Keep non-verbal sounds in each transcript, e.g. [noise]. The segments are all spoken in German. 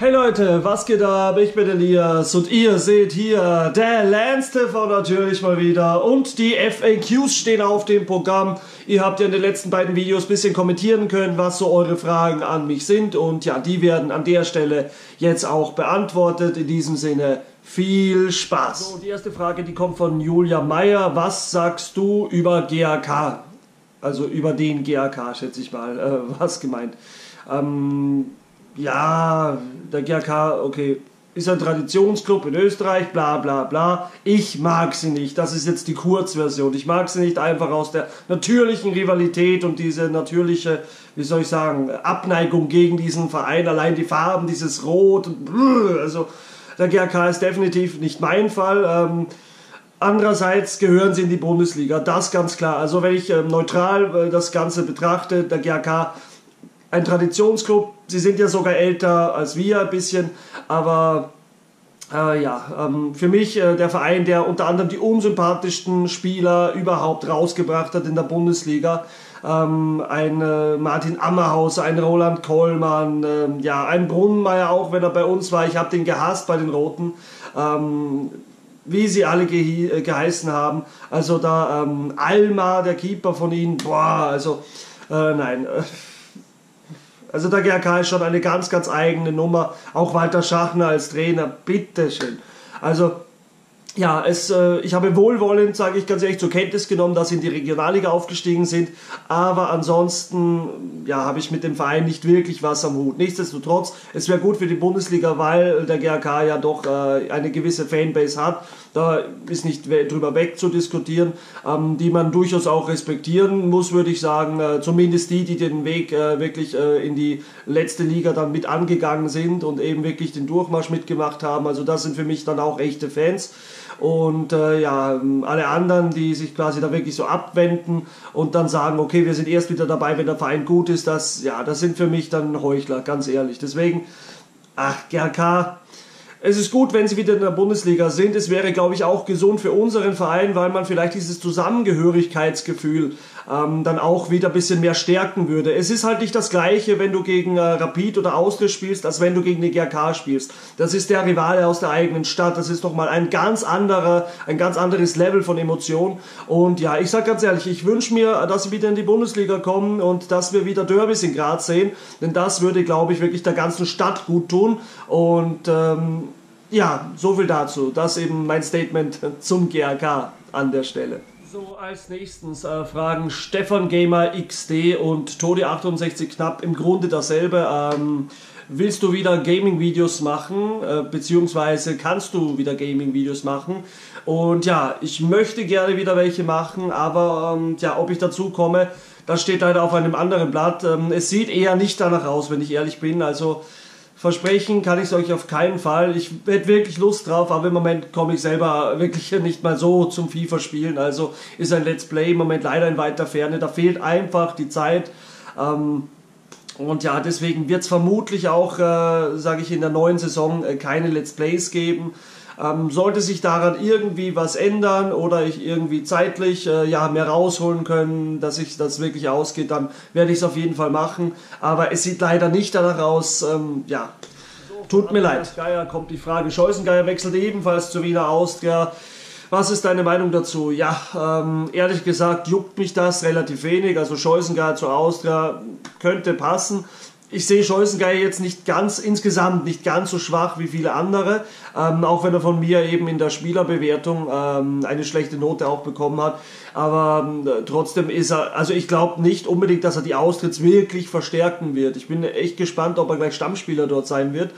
Hey Leute, was geht ab? Ich bin Elias und ihr seht hier der Lance TV natürlich mal wieder und die FAQs stehen auf dem Programm. Ihr habt ja in den letzten beiden Videos ein bisschen kommentieren können, was so eure Fragen an mich sind und ja, die werden an der Stelle jetzt auch beantwortet. In diesem Sinne viel Spaß. So, die erste Frage, die kommt von Julia Meyer. Was sagst du über GAK? Also über den GAK, schätze ich mal, äh, was gemeint. Ähm, ja, der GRK, okay, ist ein Traditionsclub in Österreich, bla bla bla. Ich mag sie nicht. Das ist jetzt die Kurzversion. Ich mag sie nicht einfach aus der natürlichen Rivalität und diese natürliche, wie soll ich sagen, Abneigung gegen diesen Verein. Allein die Farben, dieses Rot. Also der GRK ist definitiv nicht mein Fall. Ähm, Andererseits gehören sie in die Bundesliga, das ganz klar. Also wenn ich ähm, neutral äh, das Ganze betrachte, der GRK ein Traditionsclub. Sie sind ja sogar älter als wir ein bisschen, aber äh, ja, ähm, für mich äh, der Verein, der unter anderem die unsympathischsten Spieler überhaupt rausgebracht hat in der Bundesliga. Ähm, ein äh, Martin Ammerhauser, ein Roland Kollmann, ähm, ja, ein Brunnenmeier auch, wenn er bei uns war. Ich habe den gehasst bei den Roten. Ähm, wie sie alle ge äh, geheißen haben. Also da ähm, Alma, der Keeper von ihnen, boah, also äh, nein. [laughs] Also der GRK ist schon eine ganz, ganz eigene Nummer. Auch Walter Schachner als Trainer, bitteschön. Also ja, es, äh, ich habe wohlwollend, sage ich ganz ehrlich, zur Kenntnis genommen, dass sie in die Regionalliga aufgestiegen sind. Aber ansonsten, ja, habe ich mit dem Verein nicht wirklich was am Hut. Nichtsdestotrotz, es wäre gut für die Bundesliga, weil der GRK ja doch äh, eine gewisse Fanbase hat. Da ist nicht drüber wegzudiskutieren, ähm, die man durchaus auch respektieren muss, würde ich sagen. Äh, zumindest die, die den Weg äh, wirklich äh, in die letzte Liga dann mit angegangen sind und eben wirklich den Durchmarsch mitgemacht haben. Also das sind für mich dann auch echte Fans. Und äh, ja, alle anderen, die sich quasi da wirklich so abwenden und dann sagen, okay, wir sind erst wieder dabei, wenn der Verein gut ist, das, ja, das sind für mich dann Heuchler, ganz ehrlich. Deswegen, ach, GRK, es ist gut, wenn sie wieder in der Bundesliga sind. Es wäre, glaube ich, auch gesund für unseren Verein, weil man vielleicht dieses Zusammengehörigkeitsgefühl ähm, dann auch wieder ein bisschen mehr stärken würde. Es ist halt nicht das Gleiche, wenn du gegen äh, Rapid oder Austria spielst, als wenn du gegen die GRK spielst. Das ist der Rivale aus der eigenen Stadt. Das ist doch mal ein ganz anderer, ein ganz anderes Level von Emotion. Und ja, ich sag ganz ehrlich, ich wünsche mir, dass sie wieder in die Bundesliga kommen und dass wir wieder Derbys in Graz sehen, denn das würde, glaube ich, wirklich der ganzen Stadt gut tun. Und ähm, ja, so viel dazu. Das eben mein Statement [laughs] zum GRK an der Stelle. So, als nächstes äh, fragen Stefan Gamer XD und Todi68 knapp im Grunde dasselbe. Ähm, willst du wieder Gaming-Videos machen, äh, beziehungsweise kannst du wieder Gaming-Videos machen? Und ja, ich möchte gerne wieder welche machen, aber ähm, ja, ob ich dazu komme, das steht leider auf einem anderen Blatt. Ähm, es sieht eher nicht danach aus, wenn ich ehrlich bin. Also Versprechen kann ich es euch auf keinen Fall. Ich hätte wirklich Lust drauf, aber im Moment komme ich selber wirklich nicht mal so zum FIFA spielen. Also ist ein Let's Play im Moment leider in weiter Ferne. Da fehlt einfach die Zeit. Ähm, und ja, deswegen wird es vermutlich auch, äh, sage ich, in der neuen Saison äh, keine Let's Plays geben. Ähm, sollte sich daran irgendwie was ändern oder ich irgendwie zeitlich äh, ja, mehr rausholen können, dass sich das wirklich ausgeht, dann werde ich es auf jeden Fall machen. Aber es sieht leider nicht danach aus. Ähm, ja, tut mir leid. Geier kommt die Frage. Scheusengeier wechselt ebenfalls zu Wiener Austria. Was ist deine Meinung dazu? Ja, ähm, ehrlich gesagt juckt mich das relativ wenig. Also Scheusengeier zu Austria könnte passen ich sehe Scheusengeier jetzt nicht ganz insgesamt nicht ganz so schwach wie viele andere, ähm, auch wenn er von mir eben in der Spielerbewertung ähm, eine schlechte Note auch bekommen hat. Aber äh, trotzdem ist er, also ich glaube nicht unbedingt, dass er die Austritts wirklich verstärken wird. Ich bin echt gespannt, ob er gleich Stammspieler dort sein wird.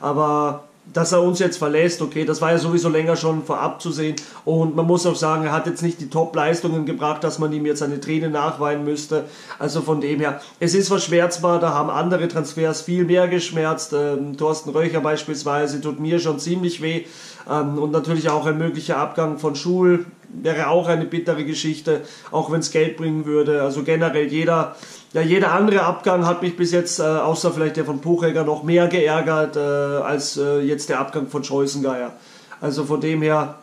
Aber dass er uns jetzt verlässt, okay, das war ja sowieso länger schon vorab zu sehen. Und man muss auch sagen, er hat jetzt nicht die Top-Leistungen gebracht, dass man ihm jetzt eine Träne nachweinen müsste. Also von dem her, es ist verschmerzbar, da haben andere Transfers viel mehr geschmerzt. Ähm, Thorsten Röcher beispielsweise tut mir schon ziemlich weh. Ähm, und natürlich auch ein möglicher Abgang von Schul wäre auch eine bittere Geschichte, auch wenn es Geld bringen würde. Also generell jeder, ja, jeder andere Abgang hat mich bis jetzt, äh, außer vielleicht der von Puchegger, noch mehr geärgert äh, als äh, jetzt der Abgang von Scheusengeier. Also von dem her,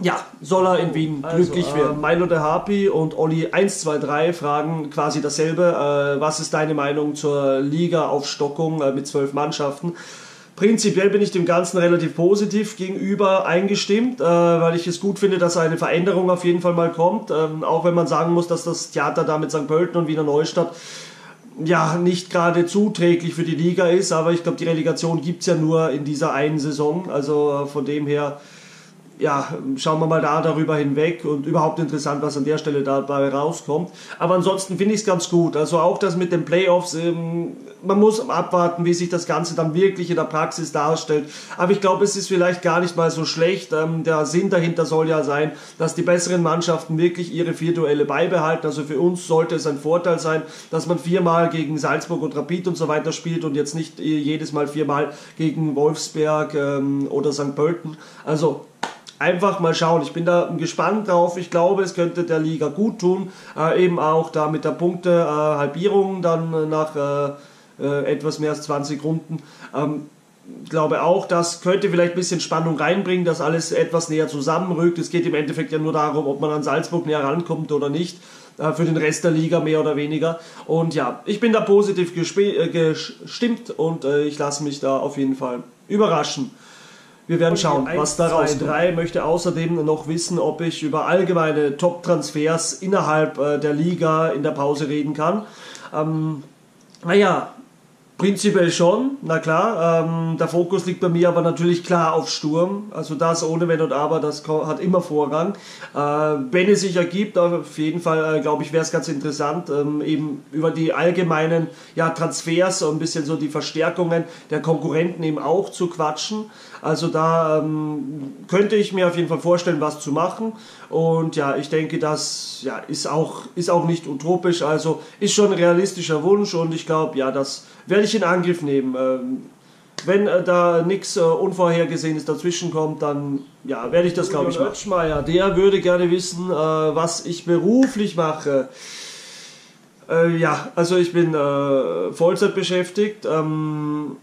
ja, soll er in Wien also, glücklich äh, werden. Milo der Harpy und Olli 123 fragen quasi dasselbe. Äh, was ist deine Meinung zur Liga-Aufstockung äh, mit zwölf Mannschaften? Prinzipiell bin ich dem Ganzen relativ positiv gegenüber eingestimmt, äh, weil ich es gut finde, dass eine Veränderung auf jeden Fall mal kommt. Ähm, auch wenn man sagen muss, dass das Theater da mit St. Pölten und Wiener Neustadt ja nicht gerade zuträglich für die Liga ist, aber ich glaube, die Relegation gibt es ja nur in dieser einen Saison. Also äh, von dem her ja, schauen wir mal da darüber hinweg und überhaupt interessant, was an der Stelle dabei rauskommt. Aber ansonsten finde ich es ganz gut. Also auch das mit den Playoffs, ähm, man muss abwarten, wie sich das Ganze dann wirklich in der Praxis darstellt. Aber ich glaube, es ist vielleicht gar nicht mal so schlecht. Ähm, der Sinn dahinter soll ja sein, dass die besseren Mannschaften wirklich ihre vier Duelle beibehalten. Also für uns sollte es ein Vorteil sein, dass man viermal gegen Salzburg und Rapid und so weiter spielt und jetzt nicht jedes Mal viermal gegen Wolfsberg ähm, oder St. Pölten. Also einfach mal schauen. Ich bin da gespannt drauf. Ich glaube, es könnte der Liga gut tun. Äh, eben auch da mit der Punkte-Halbierung äh, dann nach äh, äh, etwas mehr als 20 Runden. Ähm, ich glaube auch, das könnte vielleicht ein bisschen Spannung reinbringen, dass alles etwas näher zusammenrückt. Es geht im Endeffekt ja nur darum, ob man an Salzburg näher rankommt oder nicht. Äh, für den Rest der Liga mehr oder weniger. Und ja, ich bin da positiv gestimmt und ich lasse mich da auf jeden Fall überraschen. Wir werden schauen, was daraus kommt. drei möchte außerdem noch wissen, ob ich über allgemeine Top-Transfers innerhalb äh, der Liga in der Pause reden kann. Ähm, naja, Prinzipiell schon, na klar. Ähm, der Fokus liegt bei mir aber natürlich klar auf Sturm. Also das ohne Wenn und Aber, das hat immer Vorrang. Äh, wenn es sich ergibt, auf jeden Fall, äh, glaube ich, wäre es ganz interessant, ähm, eben über die allgemeinen ja, Transfers und ein bisschen so die Verstärkungen der Konkurrenten eben auch zu quatschen. Also da ähm, könnte ich mir auf jeden Fall vorstellen, was zu machen. Und ja, ich denke, das ja, ist, auch, ist auch nicht utopisch. Also ist schon ein realistischer Wunsch und ich glaube, ja, das werde ich in Angriff nehmen. Ähm, wenn äh, da nichts äh, Unvorhergesehenes dazwischen kommt, dann ja, werde ich das, glaube ich, machen. Der würde gerne wissen, äh, was ich beruflich mache. Äh, ja, also ich bin äh, Vollzeit beschäftigt. Ähm,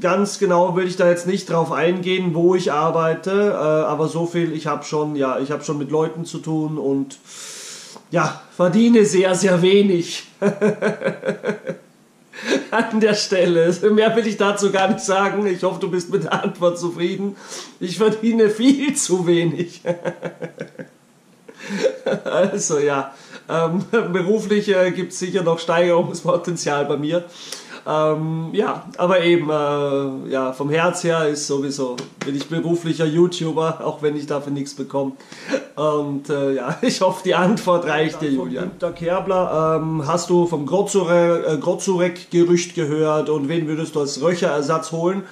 ganz genau will ich da jetzt nicht drauf eingehen, wo ich arbeite, äh, aber so viel, ich habe schon, ja, ich habe schon mit Leuten zu tun und ja, verdiene sehr, sehr wenig. [laughs] an der Stelle. Mehr will ich dazu gar nicht sagen. Ich hoffe, du bist mit der Antwort zufrieden. Ich verdiene viel zu wenig. [laughs] also ja, ähm, beruflich äh, gibt es sicher noch Steigerungspotenzial bei mir. Ähm, ja, aber eben, äh, ja, vom Herz her ist sowieso, bin ich beruflicher YouTuber, auch wenn ich dafür nichts bekomme. Und äh, ja, [laughs] ich hoffe, die Antwort reicht dir, Julian. Günter Kerbler, ähm, hast du vom Grozurek-Gerücht gehört und wen würdest du als Röcher-Ersatz holen?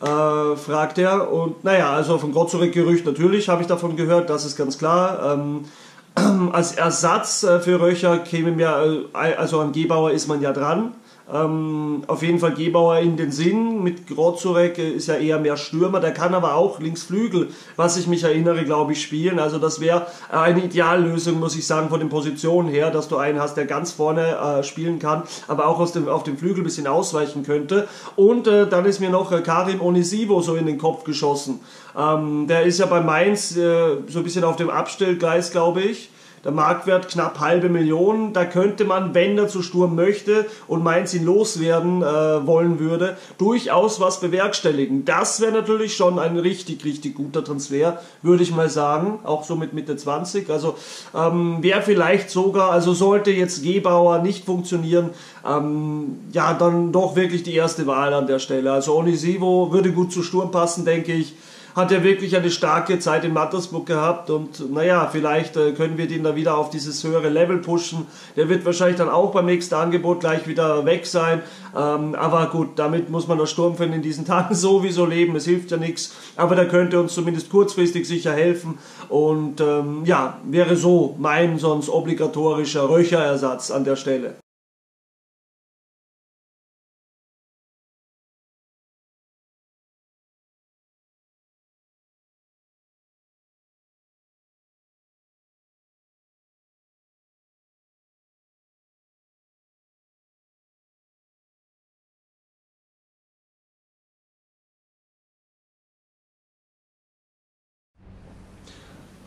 Äh, fragt er. Und naja, also vom Grozurek-Gerücht natürlich habe ich davon gehört, das ist ganz klar. Ähm, [clears throat] als Ersatz äh, für Röcher käme mir, äh, also an Gebauer ist man ja dran. Ähm, auf jeden Fall Gebauer in den Sinn. Mit Grozurek ist ja eher mehr Stürmer. Der kann aber auch Linksflügel, was ich mich erinnere, glaube ich, spielen. Also das wäre eine Ideallösung, muss ich sagen, von den Positionen her, dass du einen hast, der ganz vorne äh, spielen kann, aber auch aus dem, auf dem Flügel ein bisschen ausweichen könnte. Und äh, dann ist mir noch äh, Karim Onisivo so in den Kopf geschossen. Ähm, der ist ja bei Mainz äh, so ein bisschen auf dem Abstellgleis, glaube ich. Der Marktwert knapp halbe Million. Da könnte man, wenn er zu Sturm möchte und Mainz ihn loswerden äh, wollen würde, durchaus was bewerkstelligen. Das wäre natürlich schon ein richtig, richtig guter Transfer, würde ich mal sagen. Auch so mit Mitte 20. Also ähm, wäre vielleicht sogar, also sollte jetzt Gebauer nicht funktionieren, ähm, ja, dann doch wirklich die erste Wahl an der Stelle. Also Onisivo würde gut zu Sturm passen, denke ich hat er wirklich eine starke Zeit in Mattersburg gehabt und naja, vielleicht äh, können wir den da wieder auf dieses höhere Level pushen. Der wird wahrscheinlich dann auch beim nächsten Angebot gleich wieder weg sein. Ähm, aber gut, damit muss man das Sturmfan in diesen [laughs] Tagen sowieso leben. Es hilft ja nichts. Aber der könnte uns zumindest kurzfristig sicher helfen. Und ähm, ja, wäre so mein sonst obligatorischer Röcherersatz an der Stelle.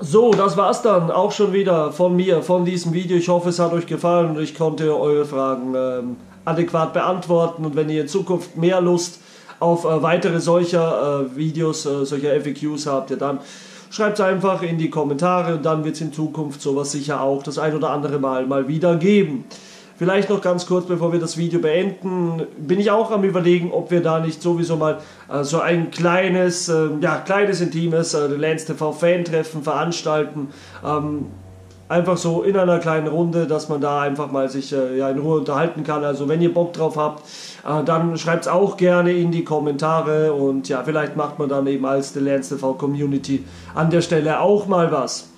So, das war's dann auch schon wieder von mir, von diesem Video. Ich hoffe, es hat euch gefallen und ich konnte eure Fragen ähm, adäquat beantworten. Und wenn ihr in Zukunft mehr Lust auf äh, weitere solcher äh, Videos, äh, solcher FAQs habt, ja dann schreibt es einfach in die Kommentare und dann wird es in Zukunft sowas sicher auch das ein oder andere Mal mal wieder geben. Vielleicht noch ganz kurz, bevor wir das Video beenden, bin ich auch am überlegen, ob wir da nicht sowieso mal äh, so ein kleines, äh, ja, kleines intimes äh, Lance TV Fan-Treffen veranstalten. Ähm, einfach so in einer kleinen Runde, dass man da einfach mal sich äh, ja, in Ruhe unterhalten kann. Also wenn ihr Bock drauf habt, äh, dann schreibt es auch gerne in die Kommentare und ja, vielleicht macht man dann eben als The Lance TV Community an der Stelle auch mal was.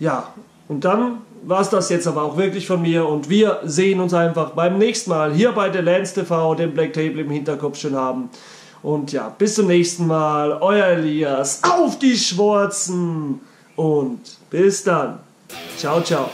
Ja, und dann war es das jetzt aber auch wirklich von mir und wir sehen uns einfach beim nächsten Mal hier bei The Lance TV, den Black Table im Hinterkopf schon haben. Und ja, bis zum nächsten Mal, euer Elias, auf die Schwarzen und bis dann. Ciao, ciao.